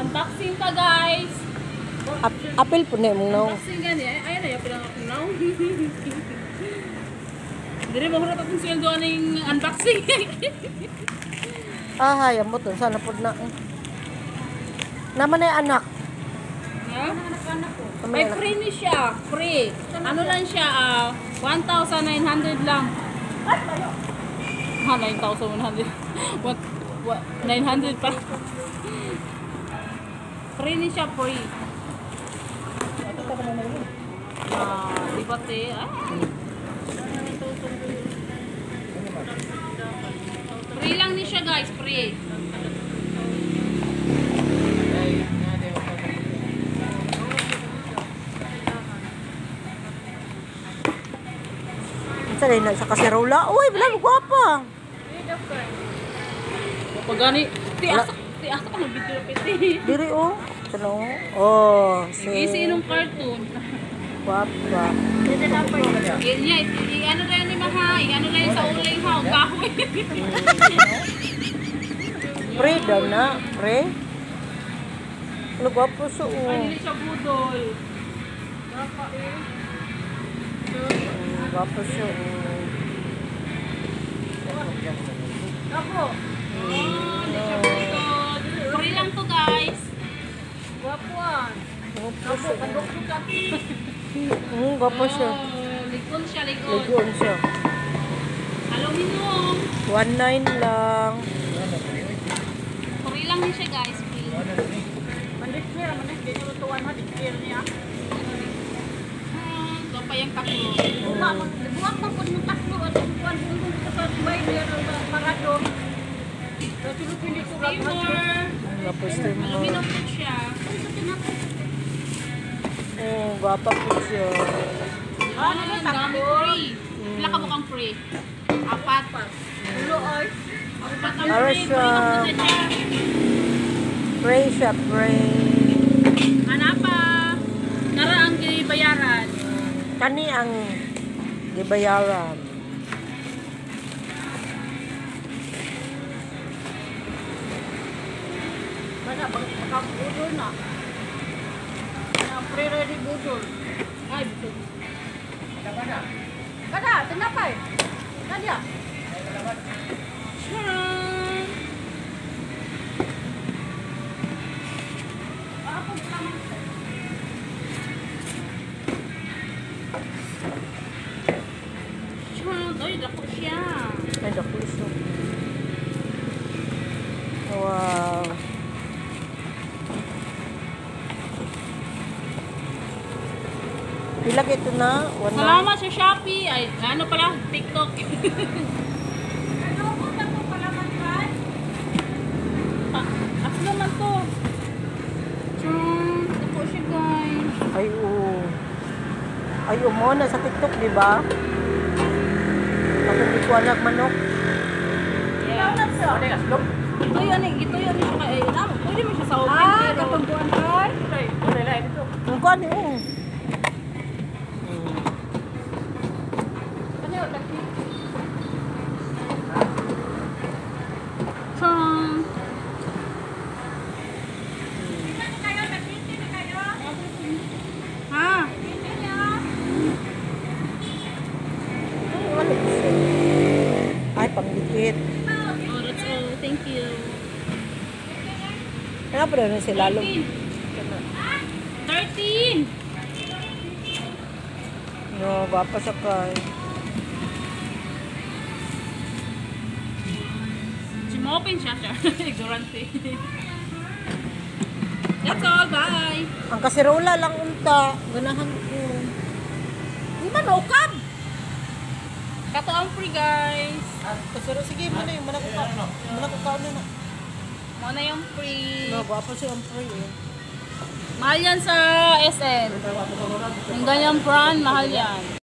Unboxing pa guys. Ap apel po na mong no. Unboxing gani. Ay, ayun na yung pinang ako now. Dili mo harap akong sweldo aning unboxing. Ah, hayam mo to. Sana po na. Naman na yung anak. Yeah? Naman May yung anak. free ni siya. Free. Ano lang siya? ah 1,900 lang. Ah, 9,100. What? What? 900 pa. Free ni siya, free. Ah, di ba te? Ah. Free lang ni siya guys, free. Sa na sa kaserola. Uy, wala mo gwapa. Kapag gani, ti asa, ti asa ka mag-video na piti. Diri oh. Ano? Oh, si nung cartoon. gwapa. Yan niya, ano na yun ni Maha, i- ano na yun sa ulay ha, ang kahoy. Pre daw na, pre. Ano gwapo Ay, oh. hindi siya budol. Mm, Gwapo siya oh. Ako. Oh, Gwapo siya. Kandok-dukat. Mm, gwapo siya. Oh, ligon siya, ligon. Ligoon siya. Aluminum. 1.9 lang. Free lang din siya guys, free. Mandikir, mandikir. Tutuan mo, dikir niya. Ah, ito pa yung taklo. Buwak buwak pa po ng taklo at tutuan bundong sa pagkabay niya ng ko lang Steamer. Gwapo steamer. Aluminum din siya. Oh, gwapa po siya. Ah, ang dami free. Pila ka bukang free? Apat. Ulo ay. Apat ang free. Pray siya, pray. Ano pa? Nara ang bayaran. Kani ang gibayaran. Mana baka budol na. Sampai ready bodol. Hai betul. Kada kada. Kada, tengah apa? Nadia. Kada kada. Apa kita Pila ka ito na? One na? Salamat sa Shopee. Ay, ano pala? TikTok. Ano ko na to pala man Ah, As naman to. Charan! Dako siya, guys. Ay, oo. Ay, umo na sa TikTok, di ba? Ako hindi ko anak manok. Yeah. Ito yan eh. Ito siya. Eh, namo. Pwede mo siya sa oven. Ah, katungkuan ay. Ang kuhan eh. Ano yun? Lagi. Charan! Kayo, nagkiti na kayo. Ha? Ay, wala siya. Ay, pangdikit. Oh, that's all. Thank you. Kaya pa rin si Lalo. 13. 13! No, gwapa sa kay. Sumopin siya siya. Ignorante. That's all. Bye! Ang kasirola lang unta. Ganahan ko. Di ba naukab? Kato ang free guys. Kasiro, sige mo na yung manakuka. Manakuka na na. Mo na yung free. No, gwapa siya ang free eh. Mahal yan sa SN. Yung ganyang brand, mahal yan.